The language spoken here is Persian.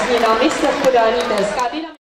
nas njeno mesto, tako da ni brez kabina.